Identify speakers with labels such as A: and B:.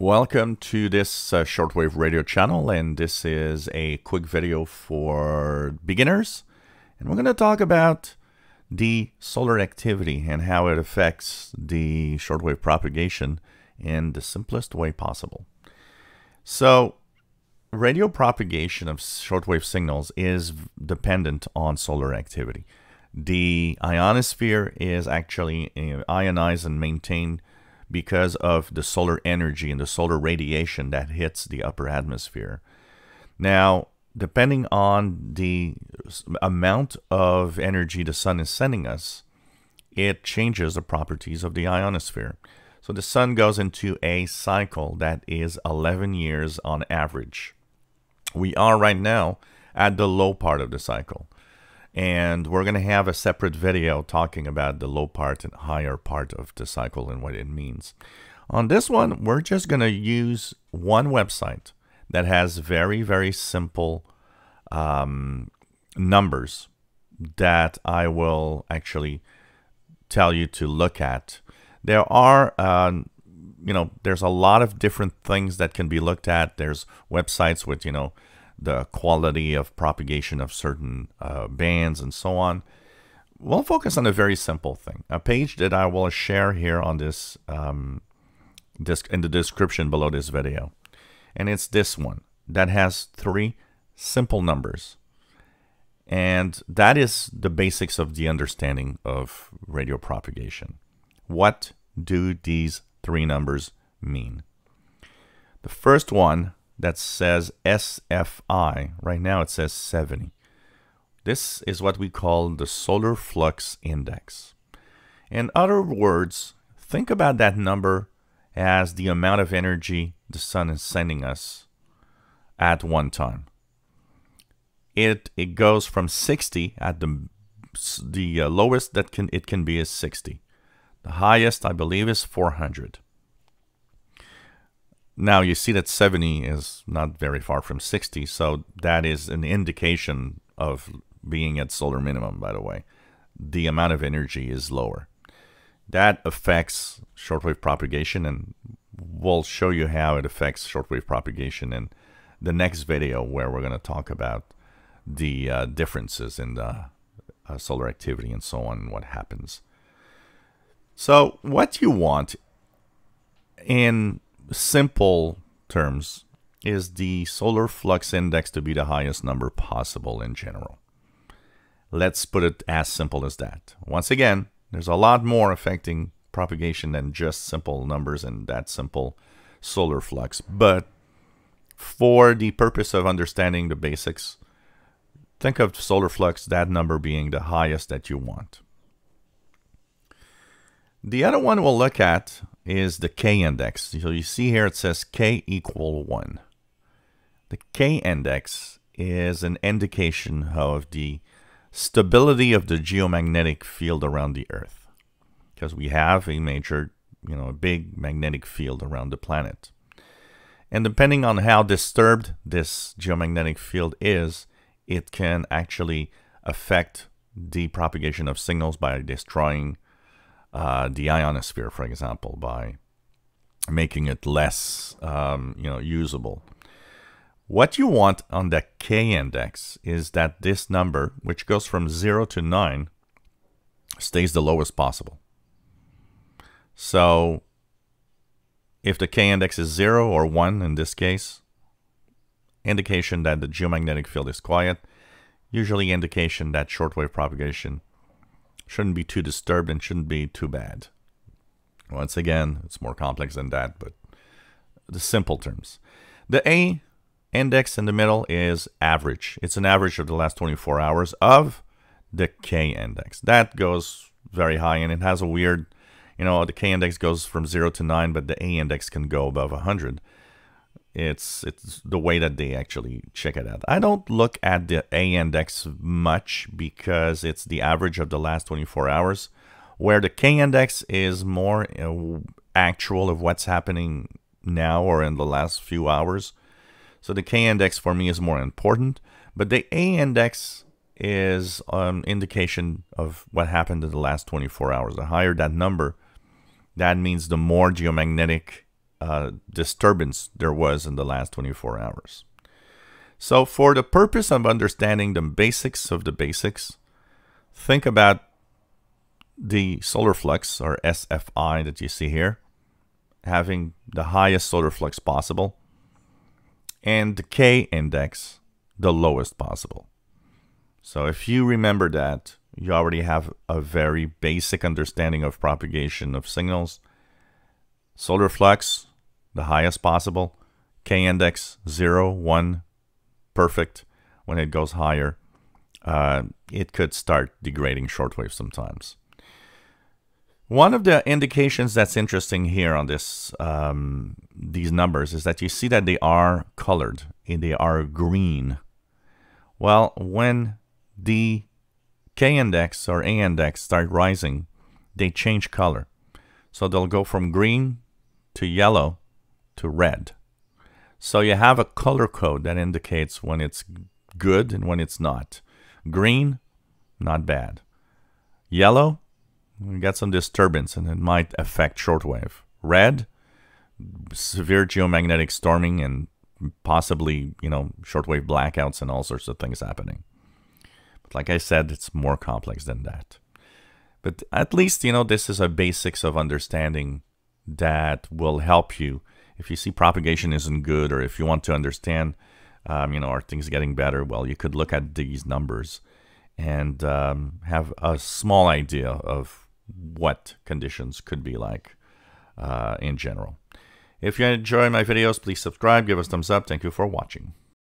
A: Welcome to this uh, shortwave radio channel, and this is a quick video for beginners. And we're going to talk about the solar activity and how it affects the shortwave propagation in the simplest way possible. So, radio propagation of shortwave signals is dependent on solar activity. The ionosphere is actually uh, ionized and maintained because of the solar energy and the solar radiation that hits the upper atmosphere. Now, depending on the amount of energy the sun is sending us, it changes the properties of the ionosphere. So the sun goes into a cycle that is 11 years on average. We are right now at the low part of the cycle. And we're going to have a separate video talking about the low part and higher part of the cycle and what it means. On this one, we're just going to use one website that has very, very simple um, numbers that I will actually tell you to look at. There are, uh, you know, there's a lot of different things that can be looked at. There's websites with, you know, the quality of propagation of certain uh, bands and so on. We'll focus on a very simple thing. A page that I will share here on this, um, this in the description below this video. And it's this one that has three simple numbers. And that is the basics of the understanding of radio propagation. What do these three numbers mean? The first one that says SFI. Right now it says 70. This is what we call the solar flux index. In other words, think about that number as the amount of energy the sun is sending us at one time. It it goes from 60 at the the lowest that can it can be is 60. The highest I believe is 400. Now you see that 70 is not very far from 60, so that is an indication of being at solar minimum, by the way. The amount of energy is lower. That affects shortwave propagation, and we'll show you how it affects shortwave propagation in the next video where we're going to talk about the uh, differences in the uh, solar activity and so on and what happens. So what you want in simple terms is the solar flux index to be the highest number possible in general. Let's put it as simple as that. Once again, there's a lot more affecting propagation than just simple numbers and that simple solar flux. But for the purpose of understanding the basics, think of solar flux, that number being the highest that you want. The other one we'll look at is the K index. So you see here it says K equal 1. The K index is an indication of the stability of the geomagnetic field around the Earth. Because we have a major, you know, a big magnetic field around the planet. And depending on how disturbed this geomagnetic field is, it can actually affect the propagation of signals by destroying uh, the ionosphere, for example, by making it less, um, you know, usable. What you want on the K index is that this number, which goes from 0 to 9, stays the lowest possible. So if the K index is 0 or 1 in this case, indication that the geomagnetic field is quiet, usually indication that shortwave propagation shouldn't be too disturbed and shouldn't be too bad. Once again, it's more complex than that, but the simple terms. The A index in the middle is average. It's an average of the last 24 hours of the K index. That goes very high and it has a weird, you know, the K index goes from 0 to 9, but the A index can go above 100. It's it's the way that they actually check it out. I don't look at the A index much because it's the average of the last 24 hours, where the K index is more actual of what's happening now or in the last few hours. So the K index for me is more important, but the A index is an indication of what happened in the last 24 hours. The higher that number, that means the more geomagnetic uh, disturbance there was in the last 24 hours. So, for the purpose of understanding the basics of the basics, think about the solar flux or SFI that you see here, having the highest solar flux possible, and the K index the lowest possible. So, if you remember that, you already have a very basic understanding of propagation of signals. Solar flux, the highest possible. K index, 0, 1, perfect. When it goes higher, uh, it could start degrading shortwave sometimes. One of the indications that's interesting here on this um, these numbers is that you see that they are colored and they are green. Well, when the K index or A index start rising, they change color. So they'll go from green to yellow to red. So you have a color code that indicates when it's good and when it's not. Green, not bad. Yellow, we got some disturbance and it might affect shortwave. Red, severe geomagnetic storming and possibly, you know, shortwave blackouts and all sorts of things happening. But like I said, it's more complex than that. But at least, you know, this is a basics of understanding that will help you if you see propagation isn't good or if you want to understand, um, you know, are things getting better? Well, you could look at these numbers and um, have a small idea of what conditions could be like uh, in general. If you enjoy my videos, please subscribe, give us thumbs up. Thank you for watching.